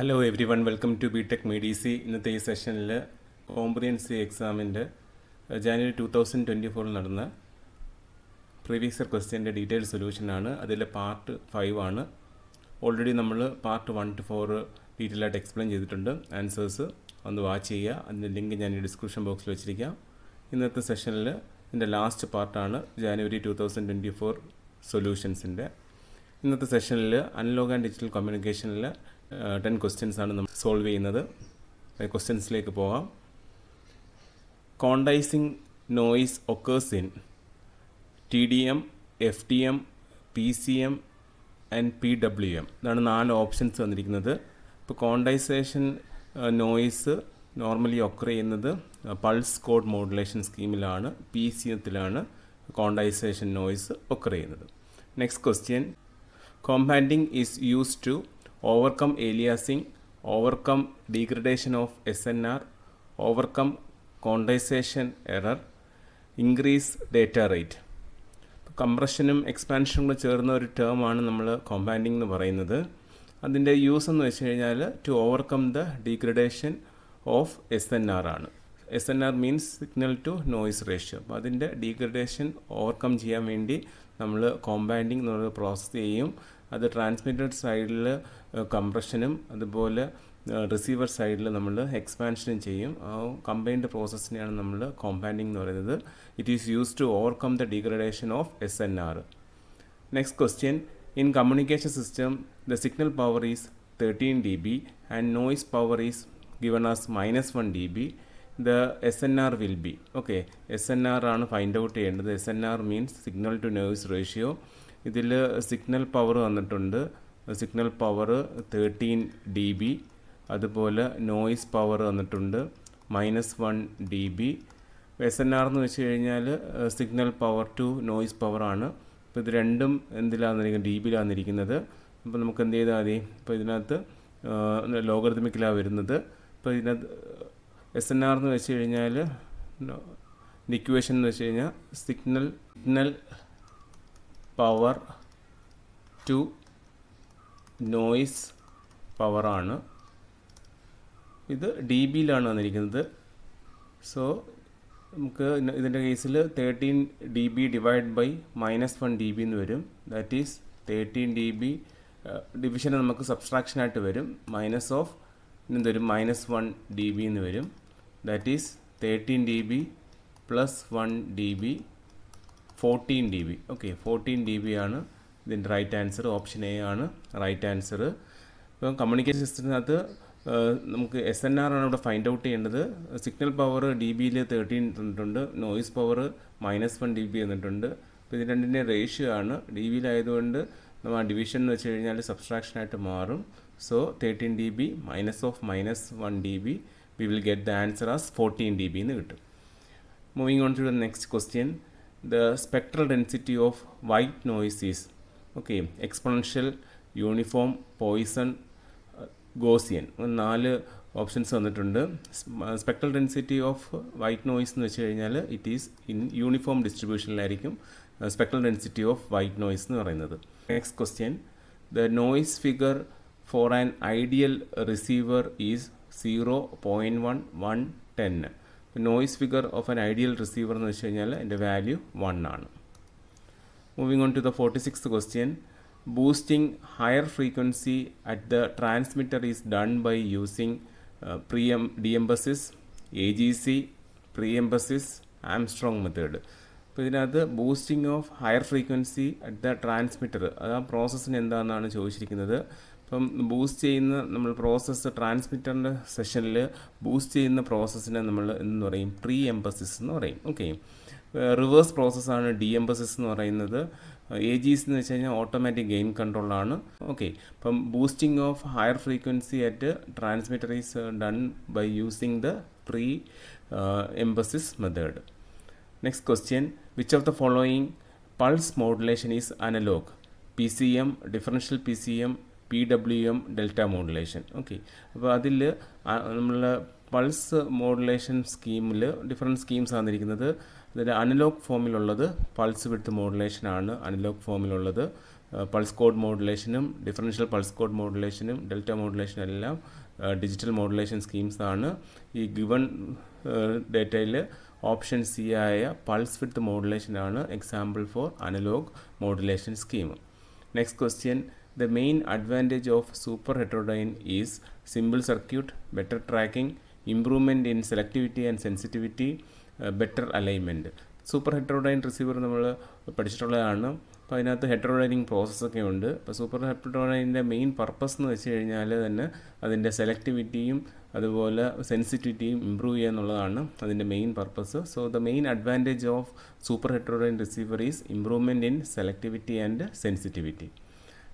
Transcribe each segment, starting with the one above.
Hello everyone welcome to B tech Medici ഇന്നത്തെ ഈ സെഷനിൽ കോമ്പ്രിയൻസി എക്സാമിന്റെ ജാനുവരി ടു തൗസൻഡ് ട്വന്റി ഫോറിൽ നടന്ന പ്രീവിയസ് ക്വസ്റ്റ്യന്റെ ഡീറ്റെയിൽ സൊല്യൂഷനാണ് അതിലെ പാർട്ട് ഫൈവ് ആണ്. ഓൾറെഡി നമ്മൾ part one two four detail ആയിട്ട് എക്സ്പ്ലെയിൻ ചെയ്തിട്ടുണ്ട്. ആൻസേഴ്സ് ഒന്ന് വാച്ച് ചെയ്യുക. അതിന്റെ ലിങ്ക് ഞാൻ ഈ ഡിസ്ക്രിപ്ഷൻ ബോക്സിൽ വെച്ചിരിക്കാം. ഇന്നത്തെ സെഷനിൽ ഇതിന്റെ ലാസ്റ്റ് പാർട്ടാണ് January two thousand twenty four സൊല്യൂഷൻസിന്റെ ഇന്നത്തെ സെഷനിൽ അനലോഗ് ആൻഡ് ഡിജിറ്റൽ കമ്മ്യൂണിക്കേഷനിൽ ടെൻ ക്വസ്റ്റ്യൻസ് ആണ് നമ്മൾ സോൾവ് ചെയ്യുന്നത്. ക്വസ്റ്റ്യൻസിലേക്ക് പോകാം quantizing noise occurs in T D M F T M P C M and P W M. ഇതാണ് നാല് ഓപ്ഷൻസ് വന്നിരിക്കുന്നത് ഇപ്പോൾ കോണ്ടൈസേഷൻ നോയിസ് നോർമലി ഒക്കർ ചെയ്യുന്നത് പൾസ് കോഡ് മോഡുലേഷൻ സ്കീമിലാണ് പി സി എത്തിലാണ് കോണ്ടൈസേഷൻ നോയിസ് ഒക്കർ ചെയ്യുന്നത്. Next question. Companding is use to overcome aliasing overcome degradation of S N R overcome quantization error increase data rate കംപ്രഷനും എക്സ്പാൻഷനും കൂടെ ചേർന്ന ഒരു ടേമാണ് നമ്മൾ companding എന്ന് പറയുന്നത്. അതിന്റെ യൂസ് എന്ന് വെച്ച് കഴിഞ്ഞാൽ to overcome the degradation of S N R ആണ്. S N R means signal to noise ratio അപ്പോൾ അതിന്റെ ഡീഗ്രഡേഷൻ ഓവർകം ചെയ്യാൻ വേണ്ടി നമ്മൾ കോമ്പാൻഡിങ് എന്നുള്ള പ്രോസസ്സ് ചെയ്യും അത് ട്രാൻസ്മിറ്റഡ് സൈഡിൽ കംപ്രഷനും അതുപോലെ റിസീവർ സൈഡിൽ നമ്മൾ എക്സ്പാൻഷനും ചെയ്യും. ആ കമ്പൈൻഡ് പ്രോസസ്സിനെയാണ് നമ്മൾ കോമ്പാൻഡിങ് എന്ന് പറയുന്നത്. It is use to overcome the degradation of S N R next question in communication system the signal power is thirteen D B and noise power is given as minus one D B the S N R will be okay S N R ആണ് find out ചെയ്യേണ്ടത്. S N R means signal to noise ratio ഇതിൽ signal power വന്നിട്ടുണ്ട്. Signal power thirteen D B അതുപോലെ noise power വന്നിട്ടുണ്ട് minus one D B S N R എന്ന് വെച്ച് കഴിഞ്ഞാൽ signal power to noise power ആണ്. അപ്പോൾ ഇത് രണ്ടും എന്തിലാന്നിരിക്കുന്നത് ഡി ബിയിലാന്നിരിക്കുന്നത് അപ്പോൾ നമുക്ക് എന്ത് ചെയ്താൽ മതി? ഇപ്പോൾ ഇതിനകത്ത് ലോഗറിതമിക്കിലാണ് വരുന്നത്. ഇപ്പോൾ ഇതിനകത്ത് എസ് എൻ ആർ എന്ന് വെച്ച് കഴിഞ്ഞാൽ ഇക്വേഷൻ എന്ന് വെച്ച് കഴിഞ്ഞാൽ signal signal power to noise പവറാണ് ഇത് ഡി ബിയിലാണ് വന്നിരിക്കുന്നത്. സോ നമുക്ക് ഇതിന്റെ കേസിൽ thirteen D B divide by minus one D B എന്ന് വരും. That is thirteen D B division നമുക്ക് സബ്സ്ട്രാക്ഷനായിട്ട് വരും. മൈനസ് ഓഫ് എന്തൊരു മൈനസ് വൺ ഡി ബി എന്ന് വരും. That is thirteen D B plus one D B fourteen D B okay fourteen D B ആണ് ഇതിന്റെ റൈറ്റ് ആൻസർ ഓപ്ഷൻ എ ആണ് right answer ഇപ്പം കമ്മ്യൂണിക്കേഷൻ സിസ്റ്റത്തിനകത്ത് നമുക്ക് എസ് എൻ ആർ ആണ് ഇവിടെ ഫൈൻഡ് ഔട്ട് ചെയ്യേണ്ടത്. സിഗ്നൽ പവർ ഡി ബിയിൽ തേർട്ടീൻ തന്നിട്ടുണ്ട്. Noise power minus one D B തന്നിട്ടുണ്ട്. അപ്പോൾ ഇത് രണ്ടിന്റെ റേഷ്യോ ആണ്. ഡി ബിയിലായതുകൊണ്ട് നമ്മൾ ആ ഡിവിഷൻ എന്ന് വെച്ച് കഴിഞ്ഞാൽ സബ്സ്ട്രാക്ഷൻ ആയിട്ട് മാറും. So thirteen D B minus of minus one D B we will get the answer as fourteen D B എന്ന് കിട്ടും. Moving on to the next question the spectral density of white noise is okay exponential uniform poisson Gaussian നാല് options വന്നിട്ടുണ്ട്. Spectral density of white noise എന്ന് വെച്ച് കഴിഞ്ഞാൽ it is in uniform ഡിസ്ട്രിബ്യൂഷനിലായിരിക്കും spectral density of white noise എന്ന് പറയുന്നത്. Next question the noise figure for an ideal receiver is zero point one one ten noise figure of an ideal receiver എന്ന് വെച്ച് കഴിഞ്ഞാൽ എന്റെ value one ആണ്. Moving on to the forty six question boosting higher frequency at the transmitter is done by using pre M de emphasis A G C pre emphasis Armstrong method അപ്പോൾ ഇതിനകത്ത് boosting of higher frequency at the transmitter അത് ആ പ്രോസസ്സിന് എന്താണെന്നാണ് ചോദിച്ചിരിക്കുന്നത്? ഇപ്പം boost ചെയ്യുന്ന നമ്മൾ process ട്രാൻസ്മിറ്ററിന്റെ സെഷനിൽ ബൂസ്റ്റ് ചെയ്യുന്ന പ്രോസസ്സിനെ നമ്മൾ എന്ന് പറയും? പ്രീ എംബസിസ് എന്ന് പറയും. ഓക്കെ റിവേഴ്സ് പ്രോസസ്സാണ് ഡി എംബസിസ് എന്ന് പറയുന്നത്. എ ജിസ് എന്ന് വെച്ച് കഴിഞ്ഞാൽ ഓട്ടോമാറ്റിക് ഗെയിൻ കൺട്രോളാണ് ഓക്കെ ഇപ്പം boosting of higher frequency at transmitter is done by using the pre emphasis method next question which of the following pulse modulation is analogue P C M differential P C M P W M delta modulation okay അപ്പോൾ അതിൽ നമ്മൾ pulse modulation സ്കീമിൽ different schemes ആണിരിക്കുന്നത്. അതിന്റെ analogue ഫോമിലുള്ളത് pulse width modulation ആണ് analogue ഫോമിലുള്ളത് pulse code മോഡുലേഷനും ഡിഫറൻഷ്യൽ പൾസ് കോഡ് മോഡുലേഷനും ഡെൽറ്റ മോഡുലേഷനും എല്ലാം ഡിജിറ്റൽ മോഡുലേഷൻ സ്കീംസ് ആണ്. ഈ ഗിവൺ ഡേറ്റയിൽ ഓപ്ഷൻ സി ആയ pulse width മോഡുലേഷനാണ് example for analogue modulation scheme next question the main advantage of superheterodyne is simple circuit better tracking improvement in selectivity and sensitivity better alignment superheterodyne receiver നമ്മൾ പഠിച്ചിട്ടുള്ളതാണ്. അപ്പോൾ അതിനകത്ത് ഹെട്രോഡൈനിങ് പ്രോസസ്സൊക്കെ ഉണ്ട്. അപ്പോൾ super ഹെട്രോഡൈനിന്റെ main purpose എന്ന് വെച്ച് കഴിഞ്ഞാൽ തന്നെ അതിന്റെ സെലക്ടിവിറ്റിയും അതുപോലെ സെൻസിറ്റിവിറ്റിയും ഇമ്പ്രൂവ് ചെയ്യുക എന്നുള്ളതാണ് അതിന്റെ main purpose so the main advantage of superheterodyne receiver is improvement in selectivity and sensitivity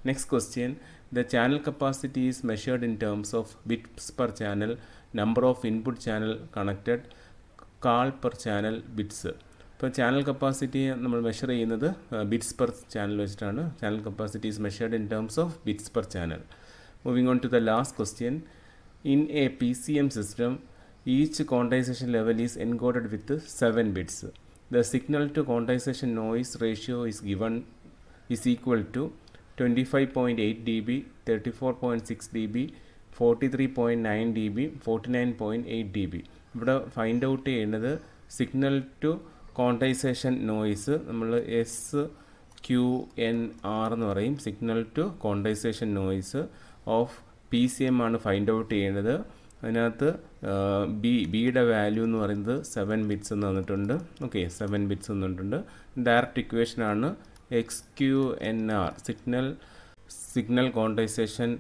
next question the channel capacity is measured in terms of bits per channel number of input channel connected call per channel bits ഇപ്പോൾ channel capacity നമ്മൾ measure ചെയ്യുന്നത് bits per channel വെച്ചിട്ടാണ്. Channel capacity is measured in terms of bits per channel moving on to the last question in a P C M system each quantization level is encoded with seven bits the signal to quantization noise ratio is given is equal to twenty five point eight D B thirty four point six D B forty three point nine D B forty nine point eight D B ഇവിടെ find out ചെയ്യുന്നത് signal to quantization noise നമ്മൾ S Q N R എന്ന് പറയും. Signal to quantization noise of P C M ആണ് find out ചെയ്യുന്നത്. അതിനകത്ത് B ബിയുടെ value എന്ന് പറയുന്നത് സെവൻ ബിറ്റ്സ് എന്ന് തന്നിട്ടുണ്ട്. Okay seven bits direct ഇക്വേഷനാണ് X Q N R signal signal quantization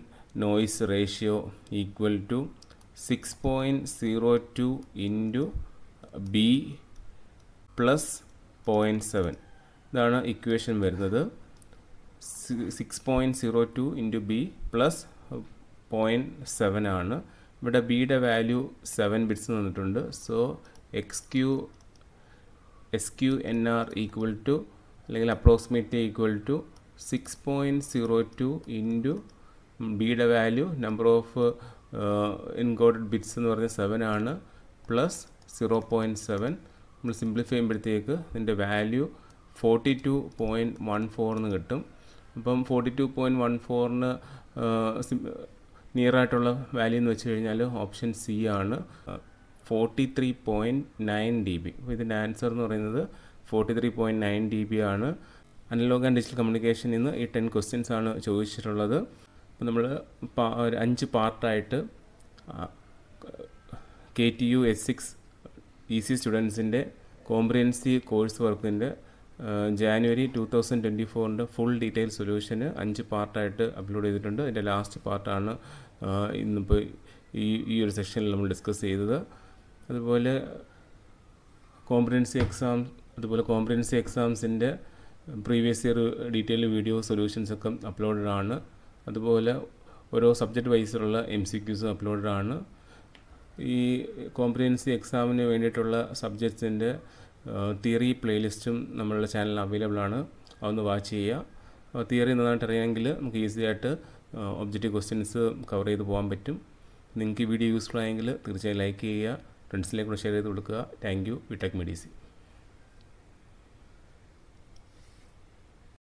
noise ratio equal to six point zero two into B plus point seven ഇതാണ് equation വരുന്നത്. Six point zero two into B plus point seven ആണ്. ഇവിടെ ബിയുടെ value seven bits തന്നിട്ടുണ്ട് so X Q S Q N R equal to അല്ലെങ്കിൽ approximately equal to six point zero two into ബിയുടെ value number of encoded bits എന്ന് പറഞ്ഞ seven ആണ് plus zero point seven നമ്മൾ സിംപ്ലിഫൈ ചെയ്യുമ്പോഴത്തേക്ക് ഇതിന്റെ value forty two point one ഫോറിന് കിട്ടും. അപ്പം ഫോർട്ടി ടു പോയിന്റ് വൺ ഫോറിന് നിയർ ആയിട്ടുള്ള വാല്യൂ എന്ന് വെച്ച് കഴിഞ്ഞാൽ ഓപ്ഷൻ സി ആണ്. Forty three point nine D B ഇതിന്റെ ആൻസർ എന്ന് പറയുന്നത് forty three point nine D B ആണ്. അനലോഗ് ആൻഡ് ഡിജിറ്റൽ കമ്മ്യൂണിക്കേഷൻ നിന്ന് ഈ ടെൻ ക്വസ്റ്റ്യൻസ് ആണ് ചോദിച്ചിട്ടുള്ളത്. അപ്പോൾ നമ്മൾ ഒരു അഞ്ച് പാർട്ടായിട്ട് K T U S six E C സ്റ്റുഡൻസിന്റെ comprehensive course വർക്കിന്റെ ജാനുവരി ടു തൗസൻഡ് ട്വന്റി ഫോറിന്റെ ഫുൾ ഡീറ്റെയിൽ സൊല്യൂഷന് അഞ്ച് പാർട്ടായിട്ട് അപ്ലോഡ് ചെയ്തിട്ടുണ്ട്. അതിന്റെ ലാസ്റ്റ് പാർട്ടാണ് ഇന്നിപ്പോൾ ഈ ഈ ഒരു സെക്ഷനിൽ നമ്മൾ ഡിസ്കസ് ചെയ്തത്. അതുപോലെ കോംപ്രിഹെൻസീവ് എക്സാം അതുപോലെ comprehensive എക്സാംസിന്റെ previous year detail video solutions ഒക്കെ അപ്ലോഡഡ് ആണ്. അതുപോലെ ഓരോ സബ്ജക്റ്റ് വൈസിലുള്ള എം സി ക്യൂസും അപ്ലോഡഡ് ആണ്. ഈ കോംപ്രിഹെൻസീവ് എക്സാമിന് വേണ്ടിയിട്ടുള്ള സബ്ജക്ട്സിന്റെ തിയറി പ്ലേലിസ്റ്റും നമ്മളുടെ ചാനലിൽ അവൈലബിൾ ആണ്. അതൊന്ന് വാച്ച് ചെയ്യുക. തിയറി നന്നായിട്ട് അറിയാമെങ്കിൽ നമുക്ക് ഈസി ആയിട്ട് ഒബ്ജക്റ്റീവ് ക്വസ്റ്റ്യൻസ് കവർ ചെയ്ത് പോകാൻ പറ്റും. നിങ്ങൾക്ക് ഈ വീഡിയോ യൂസ്ഫുൾ ആയെങ്കിൽ തീർച്ചയായും ലൈക്ക് ചെയ്യുക. ഫ്രണ്ട്സിലേക്ക് കൂടെ ഷെയർ ചെയ്ത് കൊടുക്കുക. Thank you വിടെക് Medici